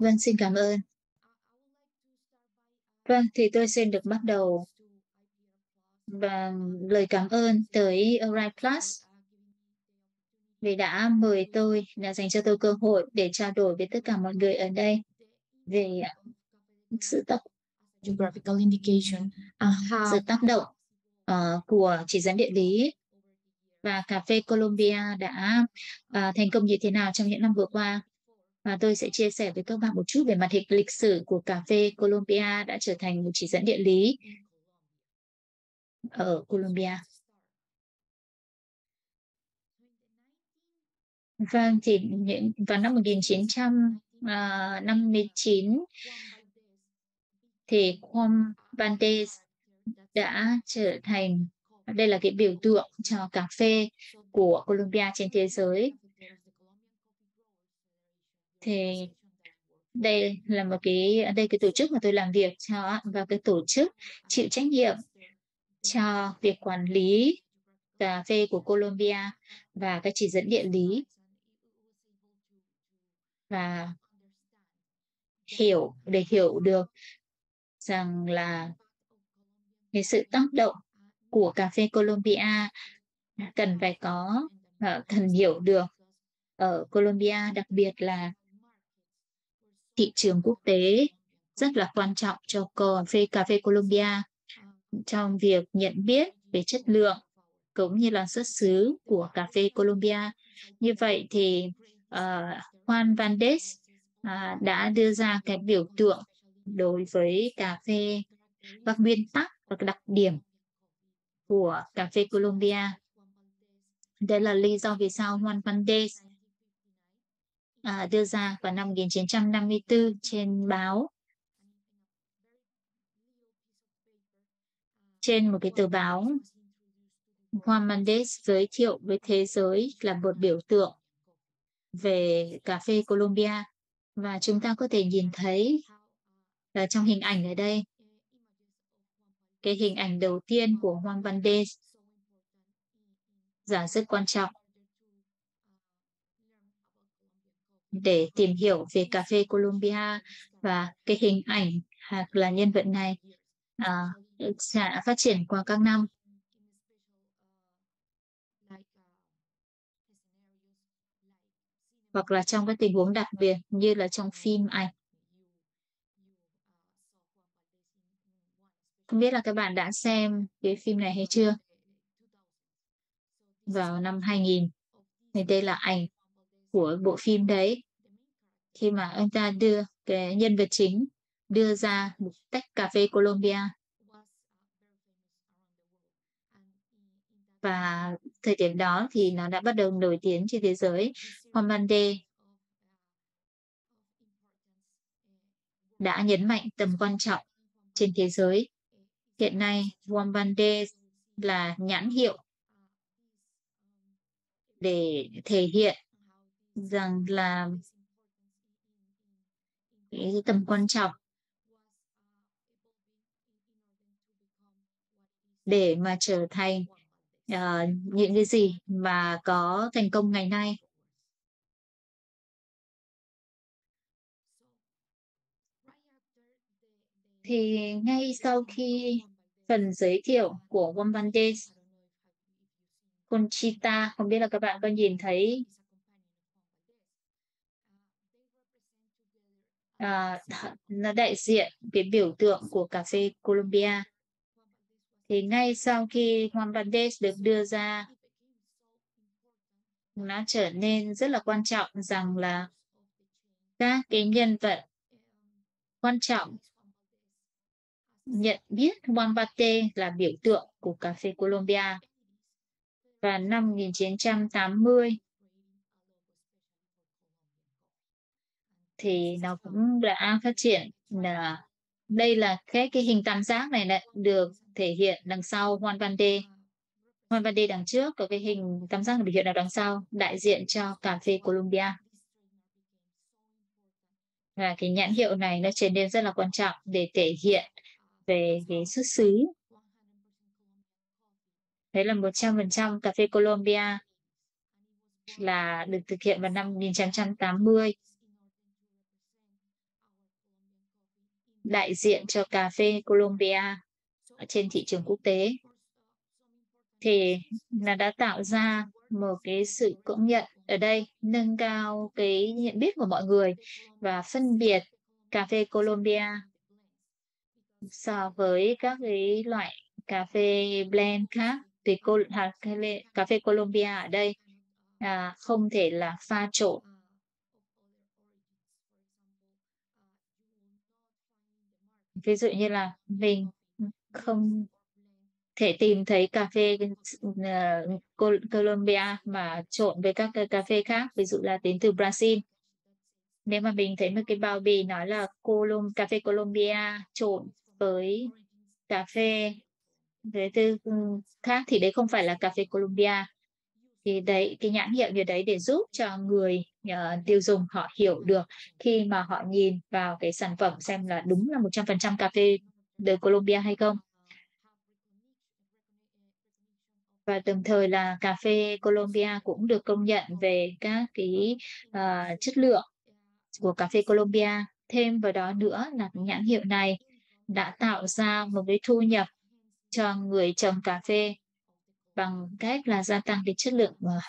Vâng, xin cảm ơn. Vâng, thì tôi xin được bắt đầu bằng lời cảm ơn tới Orion Plus vì đã mời tôi, đã dành cho tôi cơ hội để trao đổi với tất cả mọi người ở đây về sự tác geographical indication how sự tác động uh, của chỉ dẫn địa lý và cà phê Colombia đã uh, thành công như thế nào trong những năm vừa qua. Và tôi sẽ chia sẻ với các bạn một chút về mặt hình lịch sử của cà phê Colombia đã trở thành một chỉ dẫn địa lý ở Colombia. Vâng, thì những vào năm 1959 à, thì Juan Bandes đã trở thành đây là cái biểu tượng cho cà phê của Colombia trên thế giới. Thì đây là một cái, đây cái tổ chức mà tôi làm việc cho và cái tổ chức chịu trách nhiệm cho việc quản lý cà phê của Colombia và các chỉ dẫn địa lý. Và hiểu, để hiểu được rằng là cái sự tác động của cà phê Colombia cần phải có cần hiểu được ở Colombia, đặc biệt là thị trường quốc tế rất là quan trọng cho cà phê cà phê Colombia trong việc nhận biết về chất lượng cũng như là xuất xứ của cà phê Colombia. Như vậy thì uh, Juan Vandes uh, à, đã đưa ra cái biểu tượng đối với cà phê và nguyên tắc và đặc điểm của cà phê Colombia. Đây là lý do vì sao Juan Vandes à, đưa ra vào năm 1954 trên báo. Trên một cái tờ báo Juan Mendes giới thiệu với thế giới là một biểu tượng về cà phê Colombia. Và chúng ta có thể nhìn thấy là trong hình ảnh ở đây cái hình ảnh đầu tiên của Juan Mendes là rất quan trọng. Để tìm hiểu về cà phê Colombia và cái hình ảnh hoặc là nhân vật này à, đã phát triển qua các năm. Hoặc là trong các tình huống đặc biệt như là trong phim ảnh. Không biết là các bạn đã xem cái phim này hay chưa? Vào năm 2000. Thì đây là ảnh của bộ phim đấy. Khi mà anh ta đưa cái nhân vật chính đưa ra một tách cà phê Colombia và thời điểm đó thì nó đã bắt đầu nổi tiếng trên thế giới. Juan Mande đã nhấn mạnh tầm quan trọng trên thế giới. Hiện nay, Juan Mande là nhãn hiệu để thể hiện rằng là cái tầm quan trọng để mà trở thành uh, những cái gì mà có thành công ngày nay. Thì ngay sau khi phần giới thiệu của Juan Conchita không biết là các bạn có nhìn thấy Ờ, nó đại diện cái biểu tượng của cà phê Colombia thì ngay sau khi Juan Valdez được đưa ra, nó trở nên rất là quan trọng rằng là các cái nhân vật quan trọng nhận biết Juan Bate là biểu tượng của cà phê Colombia. Và năm 1980 thì nó cũng đã phát triển là đây là cái cái hình tam giác này lại được thể hiện đằng sau Juan hoan Juan đê đằng trước có cái hình tam giác biểu hiện ở đằng sau, đại diện cho cà phê Colombia. Và cái nhãn hiệu này nó trở nên rất là quan trọng để thể hiện về cái xuất xứ. Đấy là 100% cà phê Colombia là được thực hiện vào năm 1980 đại diện cho cà phê Colombia trên thị trường quốc tế. Thì là đã tạo ra một cái sự công nhận ở đây, nâng cao cái nhận biết của mọi người và phân biệt cà phê Colombia so với các cái loại cà phê blend khác. Thì cô à, cà phê Colombia ở đây à, không thể là pha trộn ví dụ như là mình không thể tìm thấy cà phê uh, Colombia mà trộn với các cà phê khác ví dụ là đến từ Brazil. Nếu mà mình thấy một cái bao bì nói là Colum, cà phê Colombia trộn với cà phê với từ khác thì đấy không phải là cà phê Colombia. Thì đấy cái nhãn hiệu như đấy để giúp cho người uh, tiêu dùng họ hiểu được khi mà họ nhìn vào cái sản phẩm xem là đúng là 100% cà phê de Colombia hay không. Và đồng thời là cà phê Colombia cũng được công nhận về các cái uh, chất lượng của cà phê Colombia. Thêm vào đó nữa là nhãn hiệu này đã tạo ra một cái thu nhập cho người trồng cà phê bằng cách là gia tăng cái chất lượng ờ,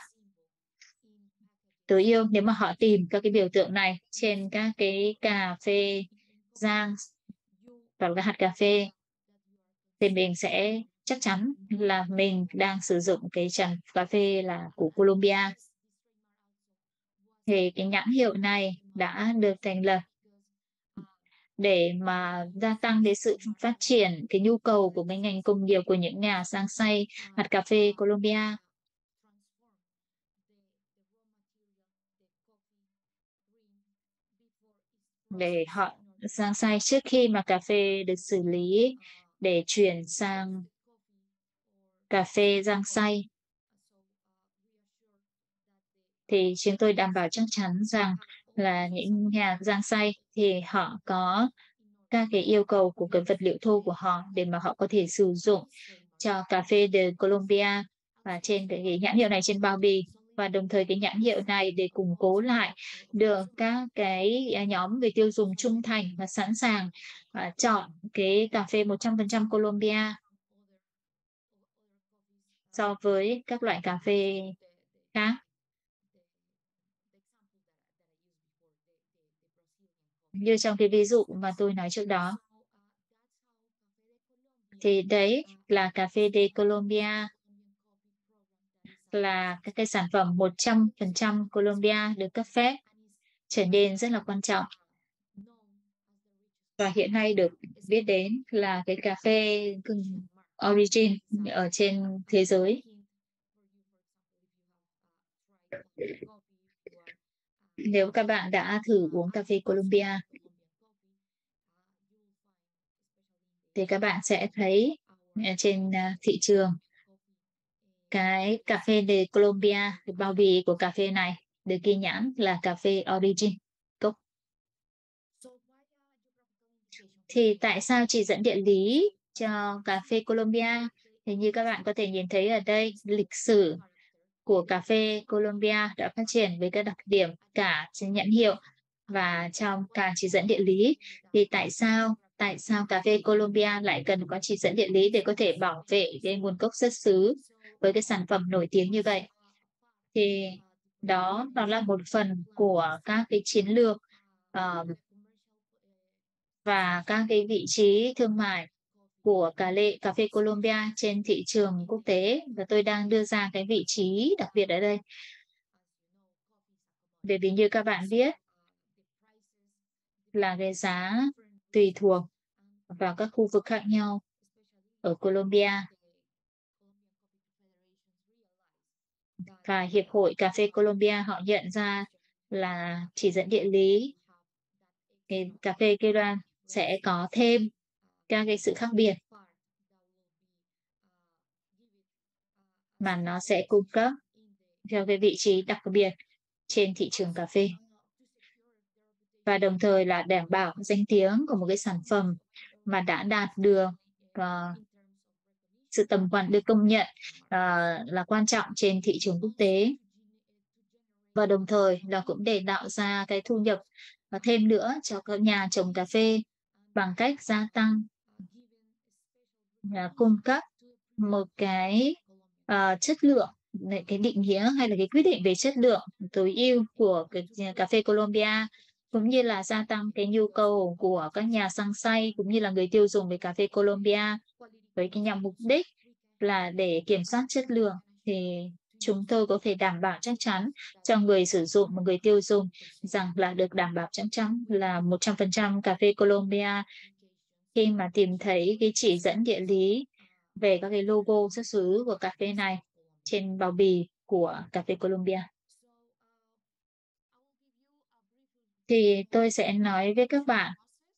uh, yêu nếu mà họ tìm các cái biểu tượng này trên các cái cà phê rang và là hạt cà phê thì mình sẽ chắc chắn là mình đang sử dụng cái trà cà phê là của Colombia. Thì cái nhãn hiệu này đã được thành lập để mà gia tăng cái sự phát triển cái nhu cầu của cái ngành công nghiệp của những nhà sang xay hạt cà phê Colombia. Để họ sang xay trước khi mà cà phê được xử lý để chuyển sang cà phê rang xay. Thì chúng tôi đảm bảo chắc chắn rằng là những nhà rang xay thì họ có các cái yêu cầu của cái vật liệu thô của họ để mà họ có thể sử dụng cho cà phê de Colombia và trên cái nhãn hiệu này trên bao bì và đồng thời cái nhãn hiệu này để củng cố lại được các cái à, nhóm người tiêu dùng trung thành và sẵn sàng uh, chọn cái cà phê 100% Colombia so với các loại cà phê khác. Như trong cái ví dụ mà tôi nói trước đó. Thì đấy là cà phê de Colombia là các cái sản phẩm 100% Colombia được cấp phép, trở nên rất là quan trọng. Và hiện nay được biết đến là cái cà phê origin ở trên thế giới. Nếu các bạn đã thử uống cà phê Colombia, thì các bạn sẽ thấy trên à, thị trường cái cà phê de Colombia, cái bao bì của cà phê này được ghi nhãn là cà phê origin gốc Thì tại sao chỉ dẫn địa lý cho cà phê Colombia? Thì như các bạn có thể nhìn thấy ở đây, lịch sử của cà phê Colombia đã phát triển với các đặc điểm cả trên nhãn hiệu và trong cả chỉ dẫn địa lý. Thì tại sao tại sao cà phê Colombia lại cần có chỉ dẫn địa lý để có thể bảo vệ cái nguồn gốc xuất xứ với cái sản phẩm nổi tiếng như vậy. Thì đó nó là một phần của các cái chiến lược uh, và các cái vị trí thương mại của cà lệ cà phê Colombia trên thị trường quốc tế. Và tôi đang đưa ra cái vị trí đặc biệt ở đây. Bởi vì như các bạn biết là cái giá tùy thuộc vào các khu vực khác nhau ở Colombia. Và Hiệp hội Cà phê Colombia họ nhận ra là chỉ dẫn địa lý cái cà phê Kiran sẽ có thêm các cái sự khác biệt mà nó sẽ cung cấp theo cái vị trí đặc biệt trên thị trường cà phê. Và đồng thời là đảm bảo danh tiếng của một cái sản phẩm mà đã đạt được uh, sự tầm quan được công nhận uh, là quan trọng trên thị trường quốc tế. Và đồng thời là cũng để tạo ra cái thu nhập và thêm nữa cho các nhà trồng cà phê bằng cách gia tăng là cung cấp một cái uh, chất lượng cái định nghĩa hay là cái quyết định về chất lượng tối ưu của cái cà phê Colombia cũng như là gia tăng cái nhu cầu của các nhà sang say cũng như là người tiêu dùng về cà phê Colombia với cái nhằm mục đích là để kiểm soát chất lượng thì chúng tôi có thể đảm bảo chắc chắn cho người sử dụng và người tiêu dùng rằng là được đảm bảo chắc chắn là 100% cà phê Colombia khi mà tìm thấy cái chỉ dẫn địa lý về các cái logo xuất xứ của cà phê này trên bao bì của cà phê Colombia. Thì tôi sẽ nói với các bạn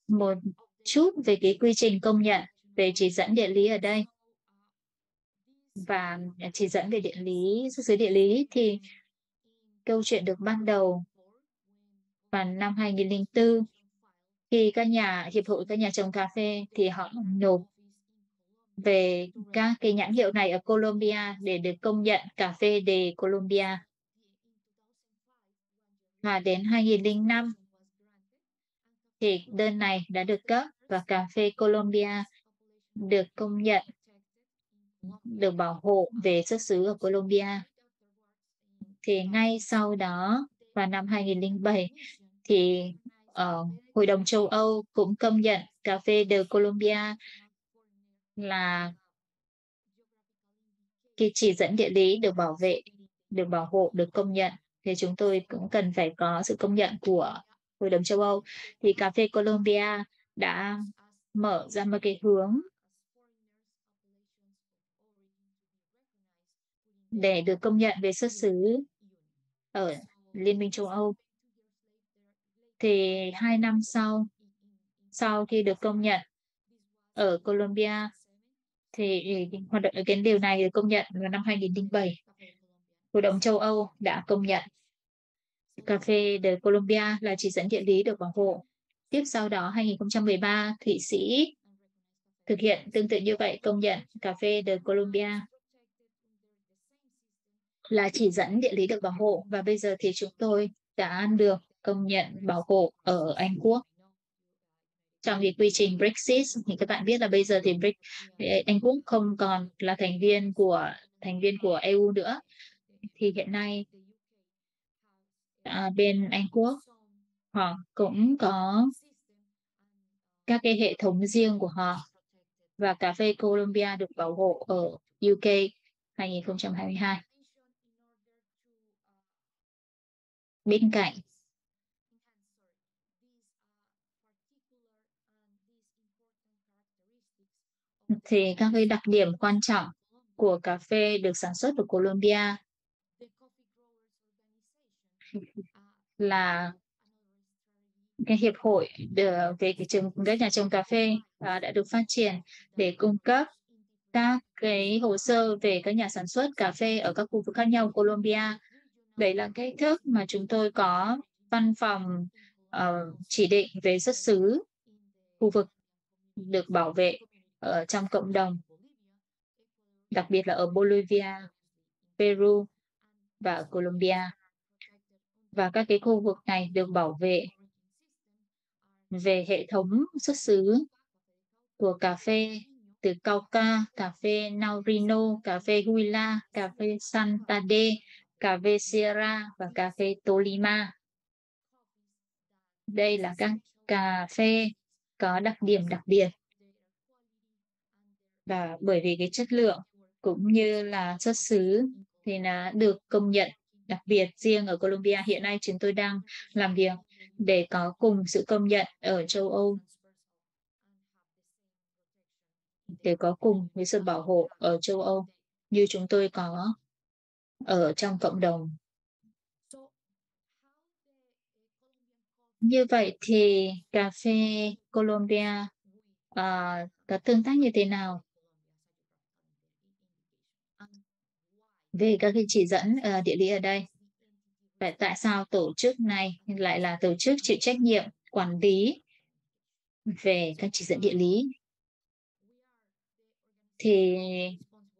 một chút về cái quy trình công nhận về chỉ dẫn địa lý ở đây và à, chỉ dẫn về địa lý, xuất xứ địa lý thì câu chuyện được ban đầu vào năm 2004 khi các nhà, hiệp hội các nhà trồng cà phê thì họ nộp về các cái nhãn hiệu này ở Colombia để được công nhận cà phê de Colombia. Và đến 2005 thì đơn này đã được cấp và cà phê Colombia được công nhận được bảo hộ về xuất xứ ở Colombia. Thì ngay sau đó vào năm 2007 thì uh, Hội đồng châu Âu cũng công nhận cà phê de Colombia là cái chỉ dẫn địa lý được bảo vệ, được bảo hộ, được công nhận thì chúng tôi cũng cần phải có sự công nhận của Hội đồng châu Âu. Thì cà phê Colombia đã mở ra một cái hướng để được công nhận về xuất xứ ở Liên minh châu Âu. Thì hai năm sau, sau khi được công nhận ở Colombia, thì hoạt động cái điều này được công nhận vào năm 2007. Hội đồng châu Âu đã công nhận cà phê de Colombia là chỉ dẫn địa lý được bảo hộ. Tiếp sau đó 2013, Thụy Sĩ thực hiện tương tự như vậy công nhận cà phê de Colombia là chỉ dẫn địa lý được bảo hộ và bây giờ thì chúng tôi đã được công nhận bảo hộ ở Anh Quốc trong cái quy trình Brexit thì các bạn biết là bây giờ thì Bric, Anh Quốc không còn là thành viên của thành viên của EU nữa thì hiện nay à, bên Anh Quốc họ cũng có các cái hệ thống riêng của họ và cà phê Colombia được bảo hộ ở UK 2022. Bên cạnh thì các cái đặc điểm quan trọng của cà phê được sản xuất ở Colombia là cái hiệp hội về cái trường các nhà trồng cà phê à, đã được phát triển để cung cấp các cái hồ sơ về các nhà sản xuất cà phê ở các khu vực khác nhau Colombia. Đấy là cách thức mà chúng tôi có văn phòng uh, chỉ định về xuất xứ khu vực được bảo vệ ở trong cộng đồng, đặc biệt là ở Bolivia, Peru và Colombia. Và các cái khu vực này được bảo vệ về hệ thống xuất xứ của cà phê từ Cauca, cà phê Naurino, cà phê Huila, cà phê Santa De cà phê Sierra và cà phê Tolima. Đây là các cà phê có đặc điểm đặc biệt. Và bởi vì cái chất lượng cũng như là xuất xứ thì là được công nhận đặc biệt riêng ở Colombia. Hiện nay chúng tôi đang làm việc để có cùng sự công nhận ở châu Âu. Để có cùng với sự bảo hộ ở châu Âu. Như chúng tôi có ở trong cộng đồng. Như vậy thì cà phê Colombia uh, có tương tác như thế nào về các cái chỉ dẫn uh, địa lý ở đây. Vậy tại sao tổ chức này lại là tổ chức chịu trách nhiệm quản lý về các chỉ dẫn địa lý? Thì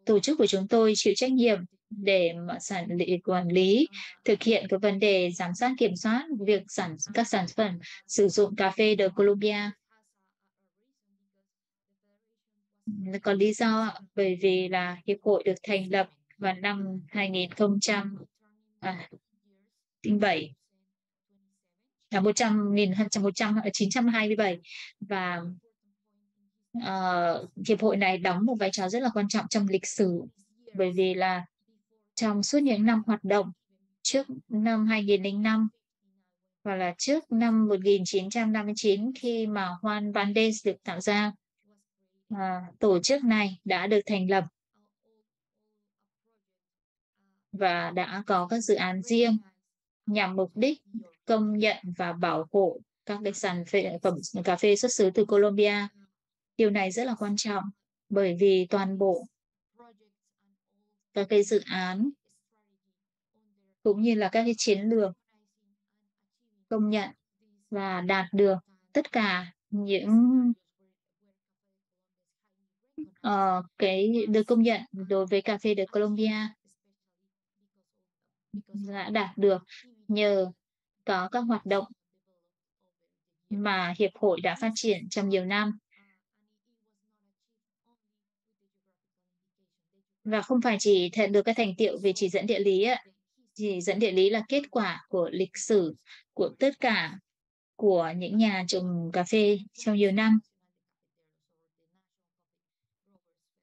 tổ chức của chúng tôi chịu trách nhiệm để mà sản lý quản lý thực hiện cái vấn đề giám sát kiểm soát việc sản các sản phẩm sử dụng cà phê de Colombia. Có lý do bởi vì là hiệp hội được thành lập vào năm 2007 là 100 nghìn 100 927 à, à, và uh, hiệp hội này đóng một vai trò rất là quan trọng trong lịch sử bởi vì là trong suốt những năm hoạt động trước năm 2005 và là trước năm 1959 khi mà Juan Valdez được tạo ra à, tổ chức này đã được thành lập và đã có các dự án riêng nhằm mục đích công nhận và bảo hộ các cái sản phẩm cà phê xuất xứ từ Colombia. Điều này rất là quan trọng bởi vì toàn bộ các cái dự án cũng như là các cái chiến lược công nhận và đạt được tất cả những uh, cái được công nhận đối với cà phê de Colombia đã đạt được nhờ có các hoạt động mà hiệp hội đã phát triển trong nhiều năm. Và không phải chỉ được cái thành tiệu về chỉ dẫn địa lý ạ chỉ dẫn địa lý là kết quả của lịch sử của tất cả của những nhà trồng cà phê trong nhiều năm.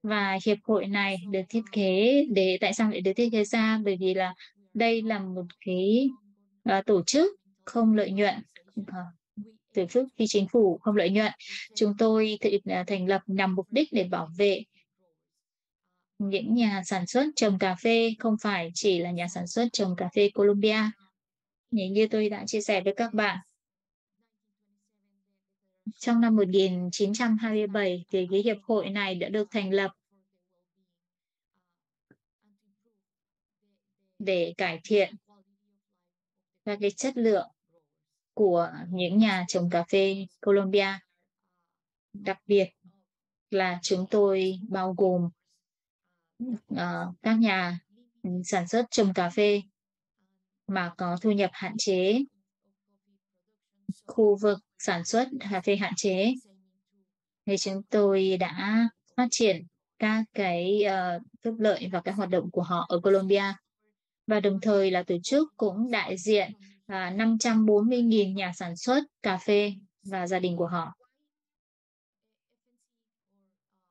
Và hiệp hội này được thiết kế để tại sao lại được thiết kế ra? Bởi vì là đây là một cái uh, tổ chức không lợi nhuận uh, tổ chức phi chính phủ không lợi nhuận. Chúng tôi à, thành lập nhằm mục đích để bảo vệ những nhà sản xuất trồng cà phê không phải chỉ là nhà sản xuất trồng cà phê Colombia. Như tôi đã chia sẻ với các bạn, trong năm 1927 thì cái hiệp hội này đã được thành lập để cải thiện các cái chất lượng của những nhà trồng cà phê Colombia. Đặc biệt là chúng tôi bao gồm uh, các nhà ừ, sản xuất trồng cà phê mà có thu nhập hạn chế, khu vực sản xuất cà phê hạn chế. Thì chúng tôi đã phát triển các cái uh, phúc lợi và các hoạt động của họ ở Colombia. Và đồng thời là tổ chức cũng đại diện à, uh, 540.000 nhà sản xuất cà phê và gia đình của họ.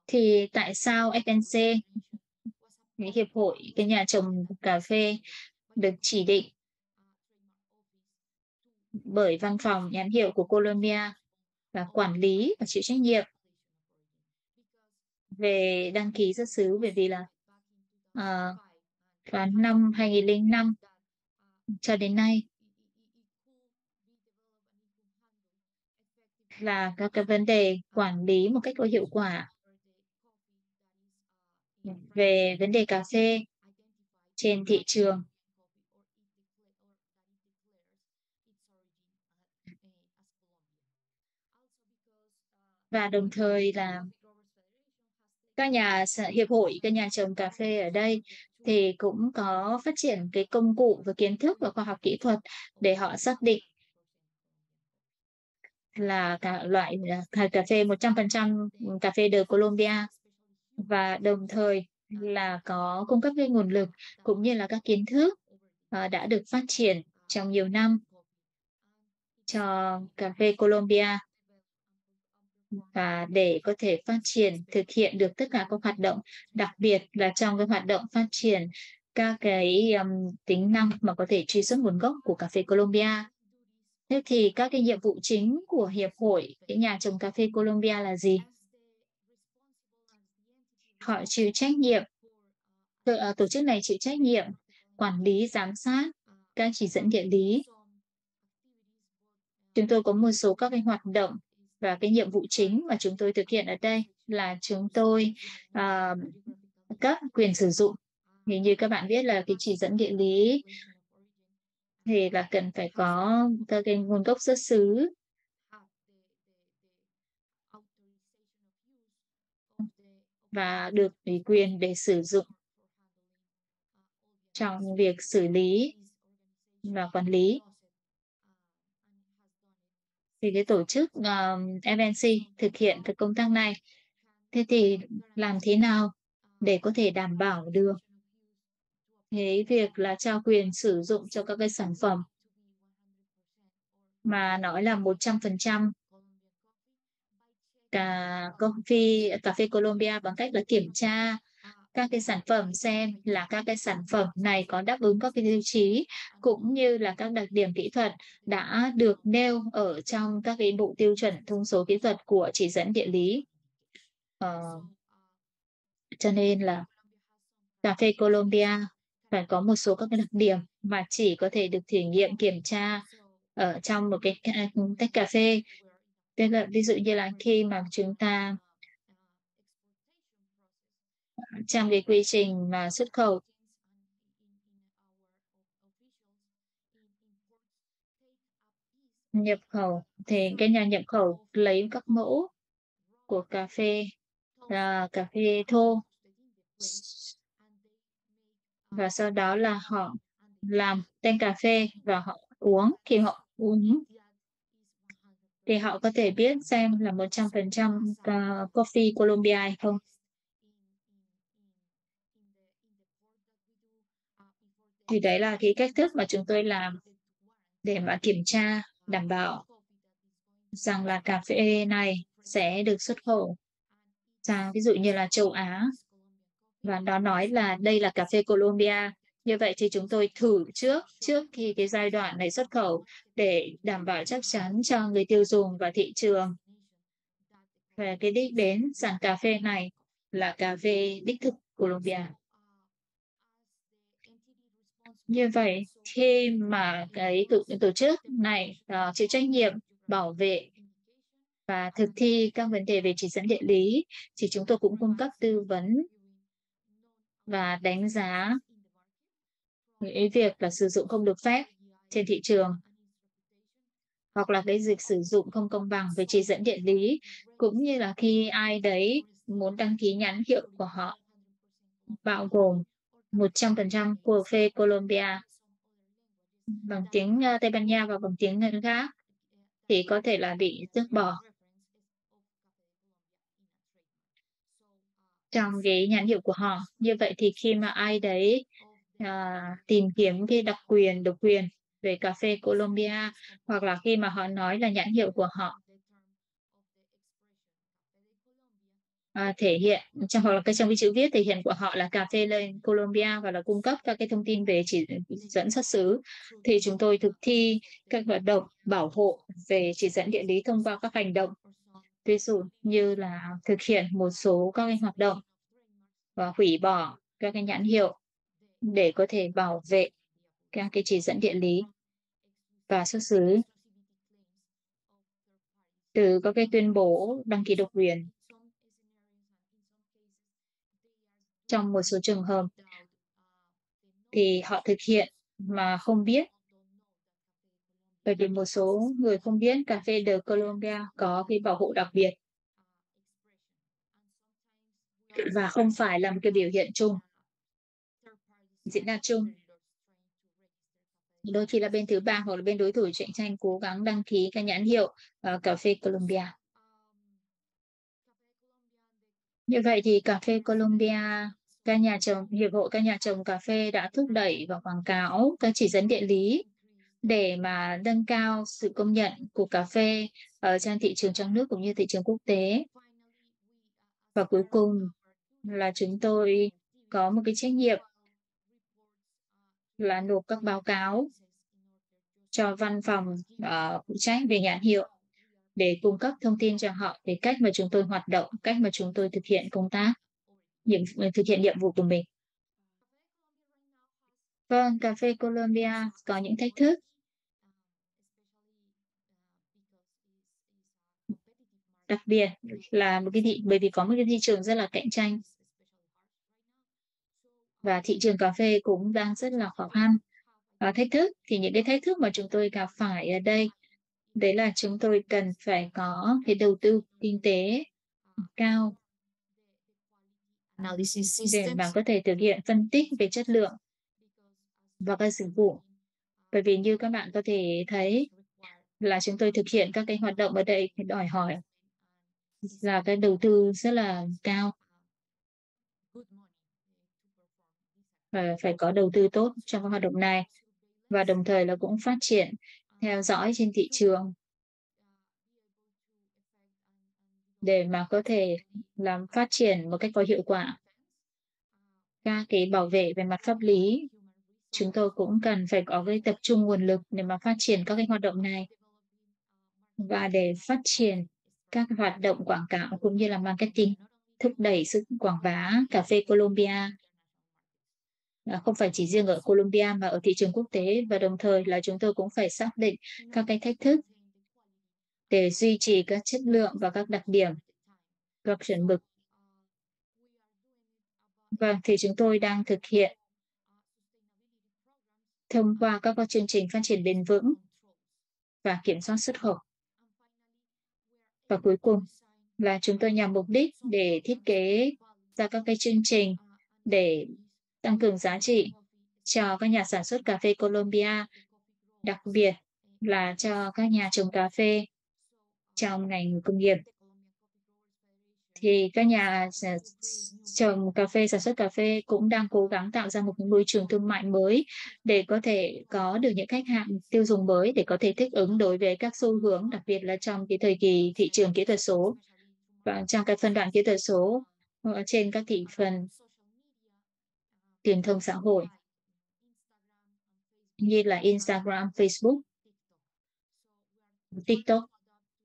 Thì tại sao FNC cái hiệp hội cái nhà trồng cà phê được chỉ định bởi văn phòng nhãn hiệu của Colombia và quản lý và chịu trách nhiệm về đăng ký xuất xứ bởi vì là uh, vào năm 2005 cho đến nay là các cái vấn đề quản lý một cách có hiệu quả về vấn đề cà phê trên thị trường. Và đồng thời là các nhà hiệp hội, các nhà trồng cà phê ở đây thì cũng có phát triển cái công cụ và kiến thức và khoa học kỹ thuật để họ xác định là cả loại cà phê 100% cà phê de Colombia và đồng thời là có cung cấp cái nguồn lực cũng như là các kiến thức uh, đã được phát triển trong nhiều năm cho cà phê Colombia và để có thể phát triển thực hiện được tất cả các hoạt động đặc biệt là trong cái hoạt động phát triển các cái um, tính năng mà có thể truy xuất nguồn gốc của cà phê Colombia. Thế thì các cái nhiệm vụ chính của hiệp hội cái nhà trồng cà phê Colombia là gì? Họ chịu trách nhiệm. Ờ, tổ chức này chịu trách nhiệm. Quản lý giám sát. Các chỉ dẫn địa lý. Chúng tôi có một số các cái hoạt động và cái nhiệm vụ chính mà chúng tôi thực hiện ở đây là chúng tôi uh, cấp quyền sử dụng. Thì như các bạn biết là cái chỉ dẫn địa lý thì là cần phải có các cái nguồn gốc xuất xứ. Và được ủy quyền để sử dụng trong việc xử lý và quản lý. Thì cái tổ chức um, FNC thực hiện cái công tác này. Thế thì làm thế nào để có thể đảm bảo được cái việc là trao quyền sử dụng cho các cái sản phẩm? Mà nói là 100% cà coffee cà phê Colombia bằng cách là kiểm tra các cái sản phẩm xem là các cái sản phẩm này có đáp ứng các cái tiêu chí cũng như là các đặc điểm kỹ thuật đã được nêu ở trong các cái bộ tiêu chuẩn thông số kỹ thuật của chỉ dẫn địa lý. Ờ, cho nên là cà phê Colombia phải có một số các cái đặc điểm mà chỉ có thể được thử nghiệm kiểm tra ở trong một cái tách cà phê. Tức là ví dụ như là khi mà chúng ta trong cái quy trình mà xuất khẩu nhập khẩu thì cái nhà nhập khẩu lấy các mẫu của cà phê là cà phê thô. Và sau đó là họ làm tên cà phê và họ uống. Khi họ uống thì họ có thể biết xem là 100% à, coffee Colombia hay không. Thì đấy là cái cách thức mà chúng tôi làm để mà kiểm tra, đảm bảo rằng là cà phê này sẽ được xuất khẩu sang, ví dụ như là châu Á và nó nói là đây là cà phê Colombia như vậy thì chúng tôi thử trước trước khi cái giai đoạn này xuất khẩu để đảm bảo chắc chắn cho người tiêu dùng và thị trường về cái đích đến sản cà phê này là cà phê đích thực Colombia. Như vậy, khi mà cái tổ, tổ chức này uh, chịu trách nhiệm bảo vệ và thực thi các vấn đề về chỉ dẫn địa lý, thì chúng tôi cũng cung cấp tư vấn và đánh giá cái việc là sử dụng không được phép trên thị trường, hoặc là cái việc sử dụng không công bằng về chỉ dẫn địa lý, cũng như là khi ai đấy muốn đăng ký nhãn hiệu của họ, bao gồm 100% của phê Colombia, bằng tiếng ờ, Tây Ban Nha và bằng tiếng khác, thì có thể là bị tước bỏ trong cái nhãn hiệu của họ. Như vậy thì khi mà ai đấy à, tìm kiếm cái đặc quyền, độc quyền về cà phê Colombia hoặc là khi mà họ nói là nhãn hiệu của họ. À, thể hiện trong hoặc là cái trong cái chữ viết thể hiện của họ là cà phê lên Colombia và là cung cấp các cái thông tin về chỉ dẫn xuất xứ. Thì chúng tôi thực thi các hoạt động bảo hộ về chỉ dẫn địa lý thông qua các hành động. Ví dụ như là thực hiện một số các cái hoạt động và hủy bỏ các cái nhãn hiệu để có thể bảo vệ các cái chỉ dẫn địa lý và xuất xứ từ các cái tuyên bố đăng ký độc quyền trong một số trường hợp thì họ thực hiện mà không biết. Bởi vì một số người không biết, cà phê de Colombia có cái bảo hộ đặc biệt và không phải là một cái biểu hiện chung diễn đạt chung đôi khi là bên thứ ba hoặc là bên đối thủ cạnh tranh cố gắng đăng ký cái nhãn hiệu uh, cà phê Colombia như vậy thì cà phê Colombia các nhà trồng hiệp hội các nhà trồng cà phê đã thúc đẩy và quảng cáo các chỉ dẫn địa lý để mà nâng cao sự công nhận của cà phê ở trên thị trường trong nước cũng như thị trường quốc tế. Và cuối cùng là chúng tôi có một cái trách nhiệm là nộp các báo cáo cho văn phòng uh, phụ trách về nhãn hiệu để cung cấp thông tin cho họ về cách mà chúng tôi hoạt động, cách mà chúng tôi thực hiện công tác, nhiệm ờ, thực hiện nhiệm vụ của mình. Vâng, cà phê Colombia có những thách thức đặc biệt là một cái thị bởi vì có một cái thị trường rất là cạnh tranh và thị trường cà phê cũng đang rất là khó khăn. Và thách thức thì những cái thách thức mà chúng tôi gặp phải ở đây đấy là chúng tôi cần phải có cái đầu tư kinh tế cao để mà có thể thực hiện phân tích về chất lượng và các dịch vụ. Bởi vì như các bạn có thể thấy là chúng tôi thực hiện các cái hoạt động ở đây đòi hỏi là cái đầu tư rất là cao. Và phải có đầu tư tốt trong các hoạt động này và đồng thời là cũng phát triển theo dõi trên thị trường để mà có thể làm phát triển một cách có hiệu quả. Các cái bảo vệ về mặt pháp lý, chúng tôi cũng cần phải có cái tập trung nguồn lực để mà phát triển các cái hoạt động này. Và để phát triển các hoạt động quảng cáo cũng như là marketing, thúc đẩy sự quảng bá cà phê Colombia. Ờ, không phải chỉ riêng ở Colombia mà ở thị trường quốc tế và đồng thời là chúng tôi cũng phải xác định các cái thách thức để duy trì các chất lượng và các đặc điểm các chuẩn mực. Vâng, thì chúng tôi đang thực hiện thông qua các chương trình phát triển bền vững và kiểm soát xuất khẩu. Và cuối cùng là chúng tôi nhằm mục đích để thiết kế ra các cái chương trình để tăng cường giá trị cho các nhà sản xuất cà phê Colombia, đặc biệt là cho các nhà trồng cà phê trong ngành công nghiệp. Thì các nhà trồng cà phê, sản xuất cà phê cũng đang cố gắng tạo ra một môi trường thương mại mới để có thể có được những khách hàng tiêu dùng mới để có thể thích ứng đối với các xu hướng, đặc biệt là trong cái thời kỳ thị trường kỹ thuật số và trong cái phân đoạn kỹ thuật số ờ, trên các thị phần truyền thông xã hội như là Instagram, Facebook, TikTok.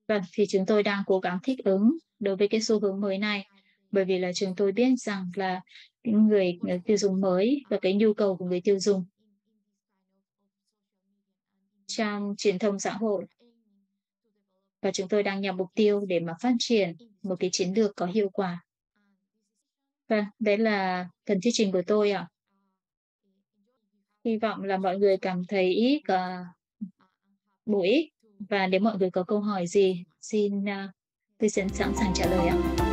Và thì chúng tôi đang cố gắng thích ứng đối với cái xu hướng mới này bởi vì là chúng tôi biết rằng là những người, người tiêu dùng mới và cái nhu cầu của người tiêu dùng trong truyền thông xã hội và chúng tôi đang nhằm mục tiêu để mà phát triển một cái chiến lược có hiệu quả. Vâng, đấy là phần thuyết trình của tôi ạ. À. Hy vọng là mọi người cảm thấy uh, bổ ích và nếu mọi người có câu hỏi gì, xin uh, tôi sẵn sàng trả lời ạ.